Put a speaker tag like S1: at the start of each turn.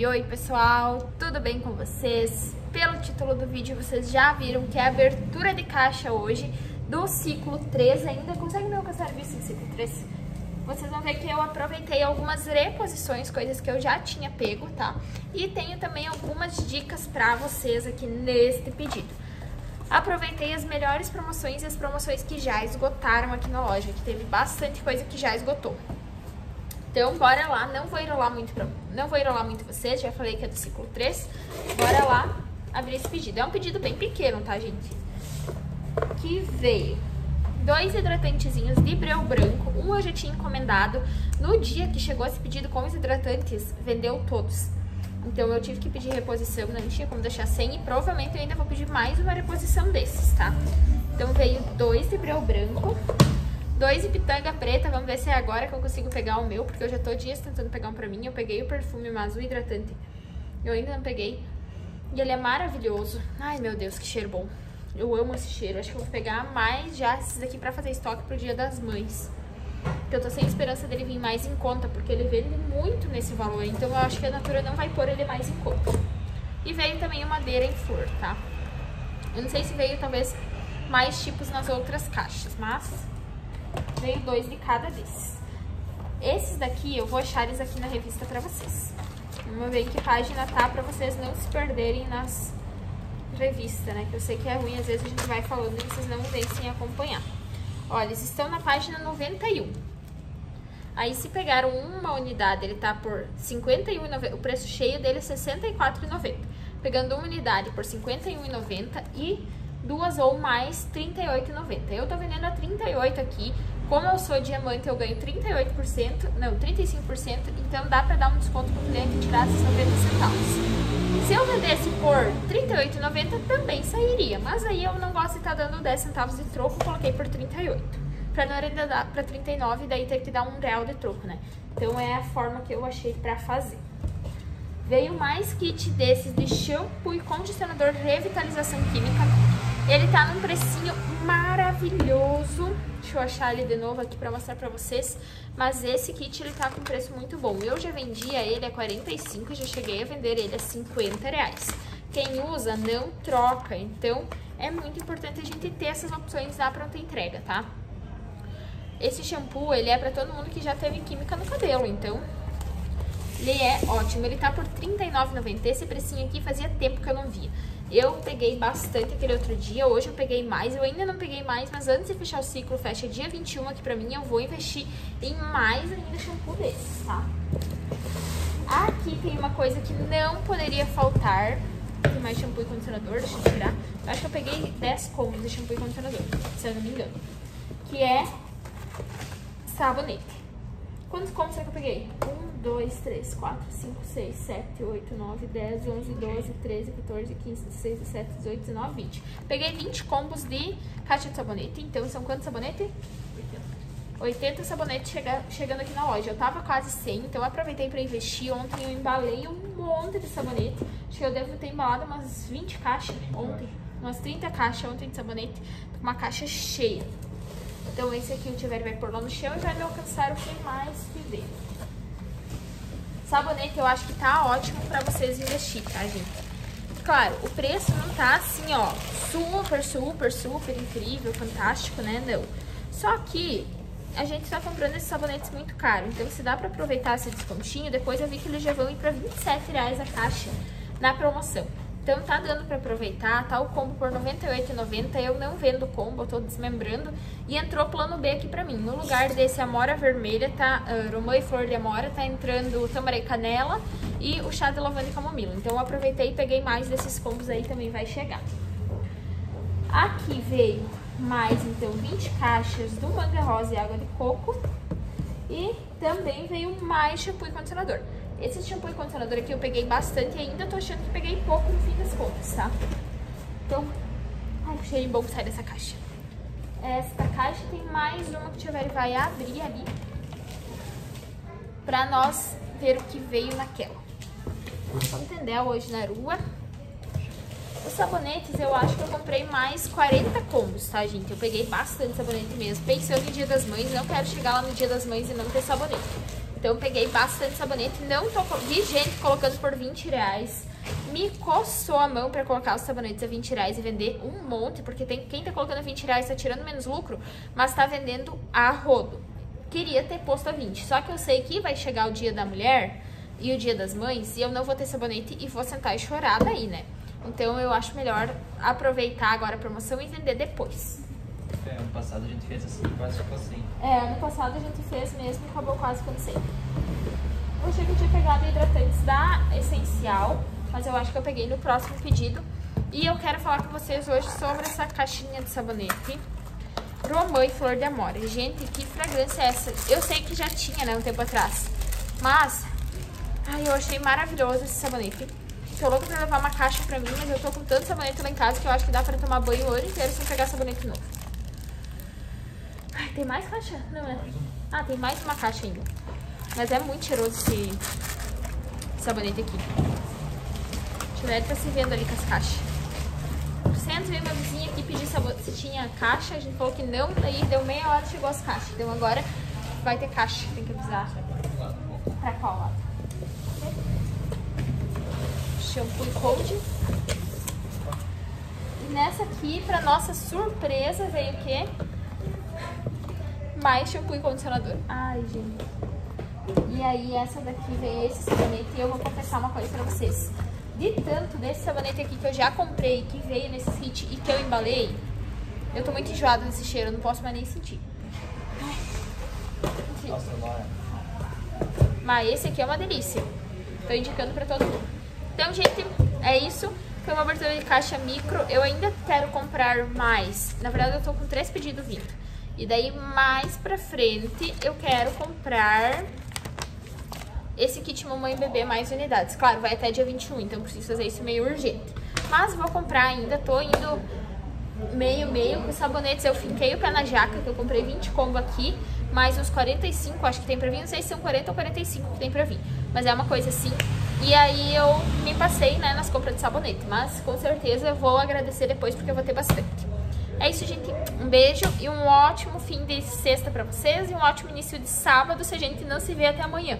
S1: E oi pessoal, tudo bem com vocês? Pelo título do vídeo vocês já viram que é a abertura de caixa hoje do ciclo 3 ainda. Consegue me alcançar o é visto do ciclo 3? Vocês vão ver que eu aproveitei algumas reposições, coisas que eu já tinha pego, tá? E tenho também algumas dicas pra vocês aqui neste pedido. Aproveitei as melhores promoções e as promoções que já esgotaram aqui na loja, que teve bastante coisa que já esgotou. Então, bora lá. Não vou enrolar muito, pra, não vou enrolar muito vocês. Já falei que é do ciclo 3. Bora lá abrir esse pedido. É um pedido bem pequeno, tá, gente? Que veio dois hidratantezinhos de breu branco. Um eu já tinha encomendado. No dia que chegou esse pedido com os hidratantes, vendeu todos. Então eu tive que pedir reposição, não tinha como deixar sem. E provavelmente eu ainda vou pedir mais uma reposição desses, tá? Então veio dois de breu branco. Dois pitanga preta, vamos ver se é agora que eu consigo pegar o meu, porque eu já tô dias tentando pegar um pra mim. Eu peguei o perfume azul hidratante, eu ainda não peguei. E ele é maravilhoso. Ai, meu Deus, que cheiro bom. Eu amo esse cheiro. Acho que eu vou pegar mais já esses daqui pra fazer estoque pro Dia das Mães. Porque eu tô sem esperança dele vir mais em conta, porque ele vende muito nesse valor. Então eu acho que a Natura não vai pôr ele mais em conta. E veio também a madeira em flor, tá? Eu não sei se veio, talvez, mais tipos nas outras caixas, mas veio dois de cada desses. Esses daqui, eu vou achar eles aqui na revista pra vocês. Vamos ver em que página tá pra vocês não se perderem nas revistas, né? Que eu sei que é ruim, às vezes a gente vai falando e vocês não vêm sem acompanhar. Olha, eles estão na página 91. Aí se pegaram uma unidade, ele tá por 51,90, o preço cheio dele é 64,90. Pegando uma unidade por 51,90 e duas ou mais, R$ 38,90. Eu tô vendendo a 38 aqui. Como eu sou diamante, eu ganho 38%, não, 35%, então dá para dar um desconto pro cliente tirar esses 90 centavos. Se eu vendesse por R$ 38,90, também sairia, mas aí eu não gosto de estar tá dando 10 centavos de troco, coloquei por 38. Para não arredondar para 39, daí ter que dar um real de troco, né? Então é a forma que eu achei para fazer. Veio mais kit desses de shampoo e condicionador revitalização química ele tá num precinho maravilhoso. Deixa eu achar ele de novo aqui pra mostrar pra vocês. Mas esse kit, ele tá com preço muito bom. Eu já vendia ele a 45 e já cheguei a vender ele a 50 reais. Quem usa não troca, então é muito importante a gente ter essas opções da pronta entrega, tá? Esse shampoo, ele é pra todo mundo que já teve química no cabelo, então ele é ótimo. Ele tá por R$39,90. Esse precinho aqui fazia tempo que eu não via. Eu peguei bastante aquele outro dia, hoje eu peguei mais, eu ainda não peguei mais, mas antes de fechar o ciclo, fecha dia 21 aqui pra mim, eu vou investir em mais ainda shampoo desses, tá? Aqui tem uma coisa que não poderia faltar, tem mais shampoo e condicionador, deixa eu tirar. Eu acho que eu peguei 10 combos de shampoo e condicionador, se eu não me engano. Que é sabonete. Quantos contos é que eu peguei? 1, 2, 3, 4, 5, 6, 7, 8, 9, 10, 11, 12, 13, 14, 15, 16, 17, 18, 19, 20. Peguei 20 combos de caixa de sabonete. Então, são quantos sabonete? 80. 80 sabonetes chega, chegando aqui na loja. Eu tava quase 100, então eu aproveitei pra investir. Ontem eu embalei um monte de sabonete. Acho que eu devo ter embalado umas 20 caixas ontem. Umas 30 caixas ontem de sabonete. Uma caixa cheia. Então esse aqui o Tiver vai pôr lá no chão e vai me alcançar o que mais quiser. Sabonete eu acho que tá ótimo pra vocês investir, tá, gente? Claro, o preço não tá assim, ó, super, super, super incrível, fantástico, né? Não. Só que a gente tá comprando esses sabonetes muito caro, então se dá pra aproveitar esse descontinho, depois eu vi que eles já vão ir pra R$27,00 a caixa na promoção. Então tá dando para aproveitar, tá o combo por R$ 98,90, eu não vendo combo, eu tô desmembrando. E entrou plano B aqui pra mim. No lugar desse amora vermelha, tá uh, ah, romã e flor de amora, tá entrando tamarim canela e o chá de lavanda e camomila. Então eu aproveitei e peguei mais desses combos aí, também vai chegar. Aqui veio mais, então, 20 caixas do manga rosa e água de coco. E também veio mais shampoo e condicionador. Esse shampoo e condicionador aqui eu peguei bastante e ainda tô achando que peguei pouco no fim das contas, tá? Então, ai, que cheirinho bom que dessa caixa. Esta caixa tem mais uma que o Tio Velho vai abrir ali pra nós ver o que veio naquela. Vamos entender hoje na rua. Os sabonetes eu acho que eu comprei mais 40 combos, tá, gente? Eu peguei bastante sabonete mesmo. Pensando em Dia das Mães, não quero chegar lá no Dia das Mães e não ter sabonete. Então eu peguei bastante sabonete, não tô... Vi gente colocando por 20 reais. Me coçou a mão pra colocar os sabonetes a 20 reais e vender um monte, porque tem quem tá colocando a 20 reais tá tirando menos lucro, mas tá vendendo a rodo. Queria ter posto a 20, só que eu sei que vai chegar o dia da mulher e o dia das mães e eu não vou ter sabonete e vou sentar e chorar daí, né? Então eu acho melhor aproveitar agora a promoção e vender depois ano passado a gente fez assim, quase ficou sem. Assim. É, ano passado a gente fez mesmo e acabou quase ficando sem. Eu achei que eu tinha pegado hidratantes da Essencial, mas eu acho que eu peguei no próximo pedido. E eu quero falar com vocês hoje sobre essa caixinha de sabonete Romã e Flor de Amora. Gente, que fragrância é essa? Eu sei que já tinha, né, um tempo atrás. Mas, ai, eu achei maravilhoso esse sabonete. Tô louca pra levar uma caixa pra mim, mas eu tô com tanto sabonete lá em casa que eu acho que dá pra tomar banho o ano inteiro sem pegar sabonete novo. Ai, tem mais caixa? Não, é. Ah, tem mais uma caixa ainda. Mas é muito cheiroso esse sabonete aqui. Tivete tá se vendo ali com as caixas. Por cento veio uma vizinha aqui pedir sabonete, se tinha caixa, a gente falou que não, daí deu meia hora chegou as caixas. Então agora vai ter caixa, tem que avisar. Pra qual lado? Shampoo cold. E nessa aqui, pra nossa surpresa, veio o quê? mais shampoo e condicionador. Ai, gente. E aí essa daqui vem esse sabonete e eu vou confessar uma coisa pra vocês. De tanto desse sabonete aqui que eu já comprei, que veio nesse kit e que eu embalei, eu tô muito enjoada desse cheiro, eu não posso mais nem sentir. É. Mas esse aqui é uma delícia. Tô indicando pra todo mundo. Então, gente, é isso. Foi uma abertura de caixa micro. Eu ainda quero comprar mais. Na verdade, eu tô com três pedidos vindo. E daí, mais pra frente, eu quero comprar esse kit mamãe e bebê mais unidades. Claro, vai até dia 21, então preciso fazer isso meio urgente. Mas vou comprar ainda, tô indo meio, meio com sabonetes. Eu finquei o pé na jaca, que eu comprei 20 combo aqui, mais uns 45, acho que tem pra vir. Não sei se são 40 ou 45 que tem pra vir, mas é uma coisa assim. E aí eu me passei, né, nas compras de sabonete, mas com certeza eu vou agradecer depois porque eu vou ter bastante. É isso, gente. Um beijo e um ótimo fim de sexta pra vocês e um ótimo início de sábado se a gente não se vê até amanhã.